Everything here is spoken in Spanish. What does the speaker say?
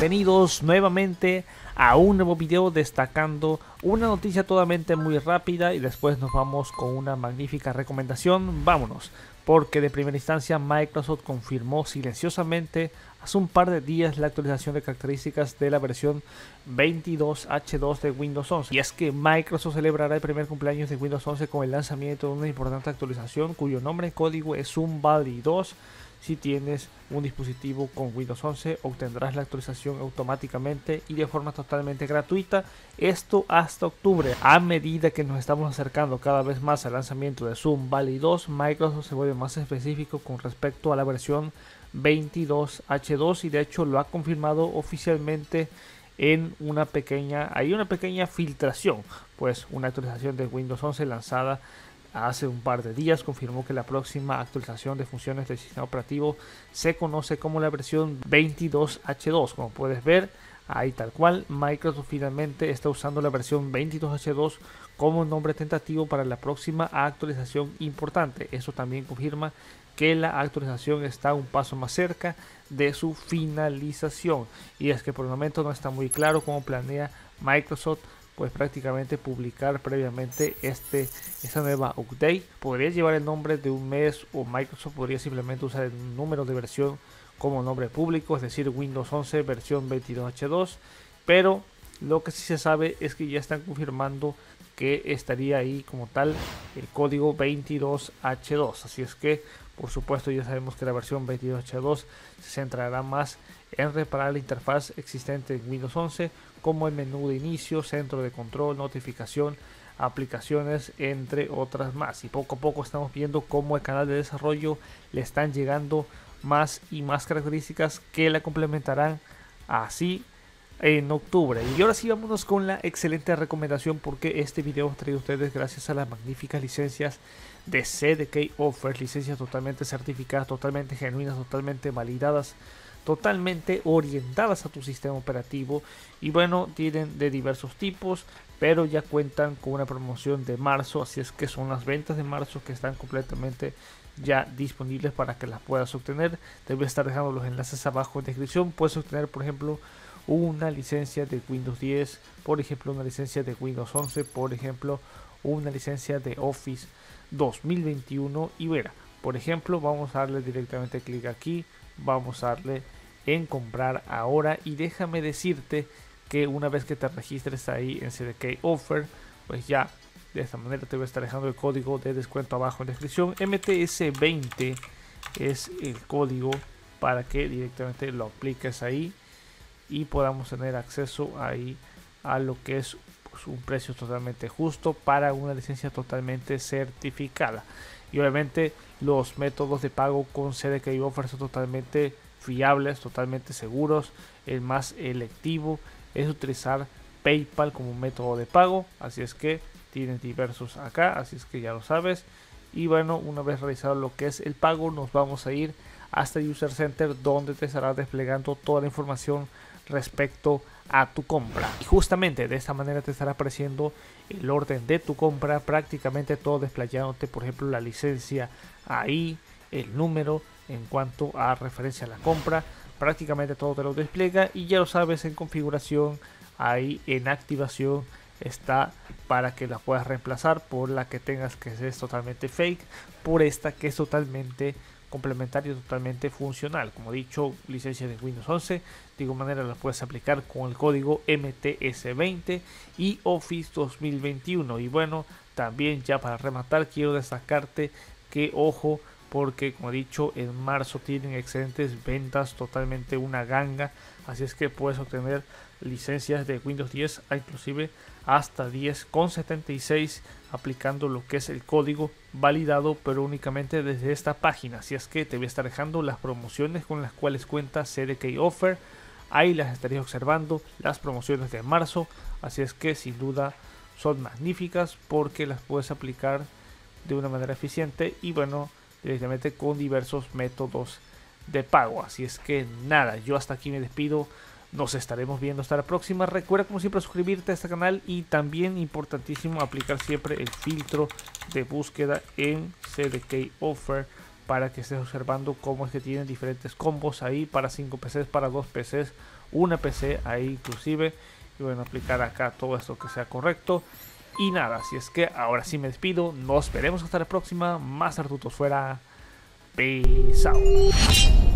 bienvenidos nuevamente a un nuevo video destacando una noticia totalmente muy rápida y después nos vamos con una magnífica recomendación. Vámonos, porque de primera instancia Microsoft confirmó silenciosamente hace un par de días la actualización de características de la versión 22H2 de Windows 11. Y es que Microsoft celebrará el primer cumpleaños de Windows 11 con el lanzamiento de una importante actualización cuyo nombre en código es Unbody 2 si tienes un dispositivo con Windows 11 obtendrás la actualización automáticamente y de forma totalmente gratuita. Esto hasta octubre. A medida que nos estamos acercando cada vez más al lanzamiento de Zoom Valley 2, Microsoft se vuelve más específico con respecto a la versión 22H2 y de hecho lo ha confirmado oficialmente en una pequeña, hay una pequeña filtración, pues una actualización de Windows 11 lanzada hace un par de días confirmó que la próxima actualización de funciones del sistema operativo se conoce como la versión 22H2. Como puedes ver, ahí tal cual, Microsoft finalmente está usando la versión 22H2 como nombre tentativo para la próxima actualización importante. Eso también confirma que la actualización está un paso más cerca de su finalización. Y es que por el momento no está muy claro cómo planea Microsoft pues prácticamente publicar previamente este esta nueva update. Podría llevar el nombre de un mes o Microsoft podría simplemente usar el número de versión como nombre público es decir Windows 11 versión 22H2 pero lo que sí se sabe es que ya están confirmando que estaría ahí como tal el código 22H2 así es que por supuesto ya sabemos que la versión 22H2 se centrará más en reparar la interfaz existente en Windows 11 como el menú de inicio, centro de control, notificación, aplicaciones, entre otras más. Y poco a poco estamos viendo cómo el canal de desarrollo le están llegando más y más características que la complementarán así en octubre. Y ahora sí vámonos con la excelente recomendación porque este video traído a ustedes gracias a las magníficas licencias de CDK Offer, licencias totalmente certificadas, totalmente genuinas, totalmente validadas totalmente orientadas a tu sistema operativo. Y bueno tienen de diversos tipos pero ya cuentan con una promoción de marzo así es que son las ventas de marzo que están completamente ya disponibles para que las puedas obtener. Te voy a estar dejando los enlaces abajo en descripción. Puedes obtener por ejemplo una licencia de Windows 10 por ejemplo una licencia de Windows 11 por ejemplo una licencia de Office 2021 y verá por ejemplo vamos a darle directamente clic aquí vamos a darle en comprar ahora y déjame decirte que una vez que te registres ahí en CDK Offer pues ya de esta manera te voy a estar dejando el código de descuento abajo en descripción. MTS20 es el código para que directamente lo apliques ahí y podamos tener acceso ahí a lo que es un precio totalmente justo para una licencia totalmente certificada y obviamente los métodos de pago con CDK Offer son totalmente fiables, totalmente seguros. El más electivo es utilizar PayPal como método de pago. Así es que tienes diversos acá, así es que ya lo sabes. Y bueno, una vez realizado lo que es el pago, nos vamos a ir hasta User Center donde te estará desplegando toda la información respecto a tu compra. Y justamente de esta manera te estará apareciendo el orden de tu compra, prácticamente todo desplayándote, por ejemplo, la licencia ahí, el número en cuanto a referencia a la compra, prácticamente todo te lo despliega y ya lo sabes en configuración, ahí en activación está para que la puedas reemplazar por la que tengas que es totalmente fake, por esta que es totalmente complementario totalmente funcional. Como dicho, licencia de Windows 11, de igual manera la puedes aplicar con el código MTS20 y Office 2021. Y bueno, también ya para rematar, quiero destacarte que, ojo, porque como he dicho, en marzo tienen excelentes ventas, totalmente una ganga. Así es que puedes obtener licencias de Windows 10 a inclusive hasta 10,76 aplicando lo que es el código validado pero únicamente desde esta página. Así es que te voy a estar dejando las promociones con las cuales cuenta CDK Offer. Ahí las estaréis observando las promociones de marzo. Así es que sin duda son magníficas porque las puedes aplicar de una manera eficiente y bueno directamente con diversos métodos de pago. Así es que nada yo hasta aquí me despido nos estaremos viendo hasta la próxima. Recuerda como siempre suscribirte a este canal y también importantísimo aplicar siempre el filtro de búsqueda en CDK Offer para que estés observando cómo es que tienen diferentes combos ahí para 5 PCs, para 2 PCs, una PC ahí inclusive. Y bueno, aplicar acá todo esto que sea correcto. Y nada, si es que ahora sí me despido. Nos veremos hasta la próxima. Más Artutos fuera. Peace out.